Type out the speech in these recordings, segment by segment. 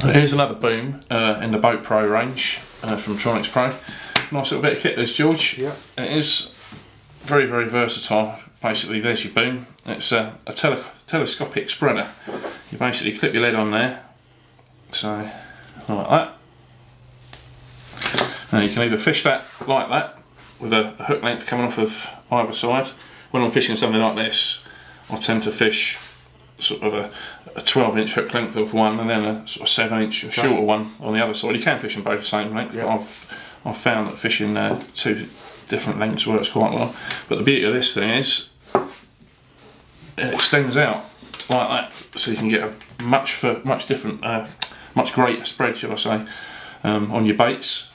Here's another boom uh, in the Boat Pro range uh, from Tronixpro. Nice little bit of kit this, George. Yeah. It is very, very versatile. Basically, there's your boom. It's a, a tele telescopic spreader. You basically clip your lead on there. So, like that. Now you can either fish that like that, with a hook length coming off of either side. When I'm fishing something like this, I tend to fish sort of a, a 12 inch hook length of one and then a sort of 7 inch shorter one on the other side. You can fish them both the same length, but I've, I've found that fishing uh, two different lengths works quite well. But the beauty of this thing is it extends out like that, so you can get a much for much different, uh, much greater spread, shall I say, um, on your baits.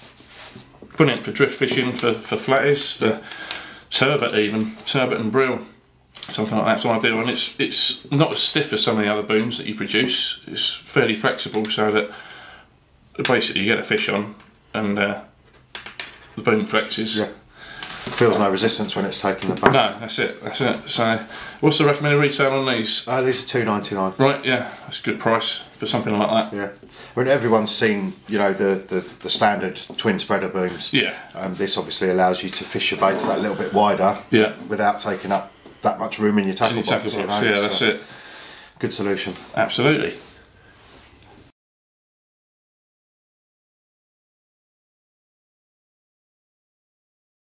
Brilliant for drift fishing, for for flatties, for turbot even, turbot and brill, something like that's ideal. And it's it's not as stiff as some of the other booms that you produce. It's fairly flexible, so that basically you get a fish on, and uh, the boom flexes. Yeah. Feels no resistance when it's taking the boat. No, that's it. That's it. So, what's the recommended retail on these? Uh, these are two ninety nine. Right, yeah, that's a good price for something like that. Yeah. I mean, everyone's seen, you know, the, the, the standard twin spreader booms. Yeah, Um, this obviously allows you to fish your baits that little bit wider yeah. without taking up that much room in your tackle Any box. tackle you box, know, yeah, so that's it. Good solution. Absolutely.